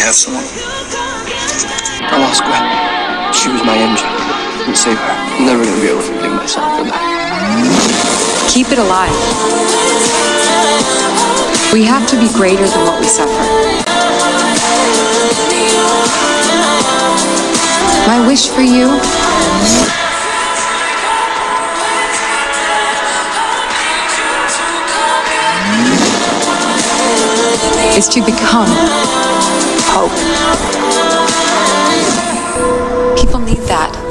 have someone? I lost Gwen. She was my MJ. Didn't save her. I'm never gonna be able to forgive myself for that. Keep it alive. We have to be greater than what we suffer. My wish for you is to become hope. People need that.